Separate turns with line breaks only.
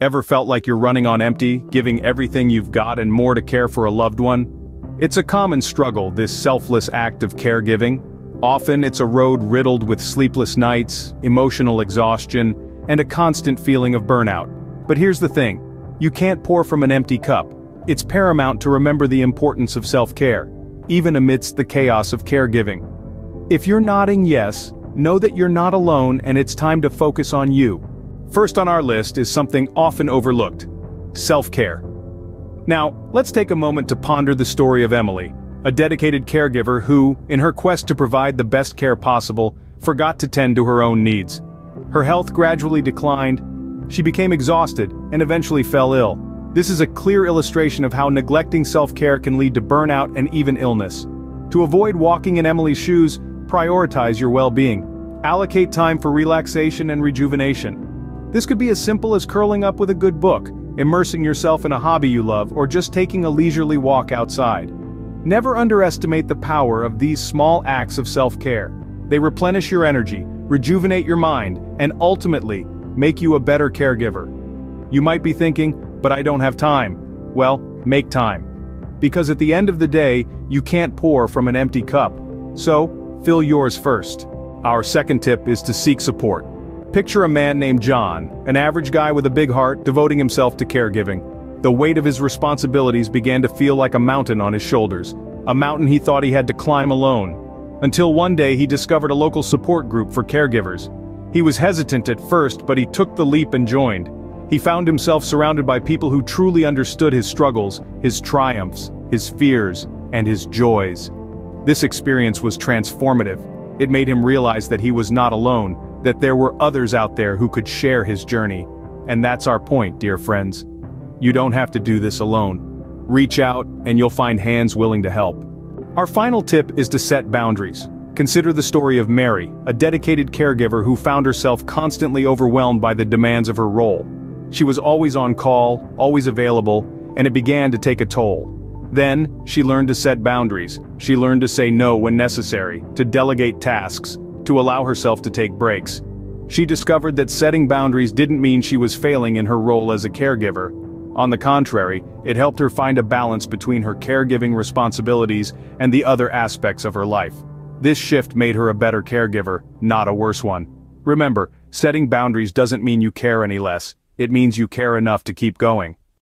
Ever felt like you're running on empty, giving everything you've got and more to care for a loved one? It's a common struggle, this selfless act of caregiving. Often it's a road riddled with sleepless nights, emotional exhaustion, and a constant feeling of burnout. But here's the thing. You can't pour from an empty cup. It's paramount to remember the importance of self-care, even amidst the chaos of caregiving. If you're nodding yes, know that you're not alone and it's time to focus on you. First on our list is something often overlooked. Self-care. Now, let's take a moment to ponder the story of Emily, a dedicated caregiver who, in her quest to provide the best care possible, forgot to tend to her own needs. Her health gradually declined, she became exhausted, and eventually fell ill. This is a clear illustration of how neglecting self-care can lead to burnout and even illness. To avoid walking in Emily's shoes, prioritize your well-being. Allocate time for relaxation and rejuvenation. This could be as simple as curling up with a good book, immersing yourself in a hobby you love, or just taking a leisurely walk outside. Never underestimate the power of these small acts of self-care. They replenish your energy, rejuvenate your mind, and ultimately, make you a better caregiver. You might be thinking, but I don't have time. Well, make time. Because at the end of the day, you can't pour from an empty cup. So, fill yours first. Our second tip is to seek support. Picture a man named John, an average guy with a big heart, devoting himself to caregiving. The weight of his responsibilities began to feel like a mountain on his shoulders, a mountain he thought he had to climb alone. Until one day he discovered a local support group for caregivers. He was hesitant at first but he took the leap and joined. He found himself surrounded by people who truly understood his struggles, his triumphs, his fears, and his joys. This experience was transformative. It made him realize that he was not alone, that there were others out there who could share his journey. And that's our point, dear friends. You don't have to do this alone. Reach out, and you'll find hands willing to help. Our final tip is to set boundaries. Consider the story of Mary, a dedicated caregiver who found herself constantly overwhelmed by the demands of her role. She was always on call, always available, and it began to take a toll. Then, she learned to set boundaries, she learned to say no when necessary, to delegate tasks, to allow herself to take breaks. She discovered that setting boundaries didn't mean she was failing in her role as a caregiver. On the contrary, it helped her find a balance between her caregiving responsibilities and the other aspects of her life. This shift made her a better caregiver, not a worse one. Remember, setting boundaries doesn't mean you care any less, it means you care enough to keep going.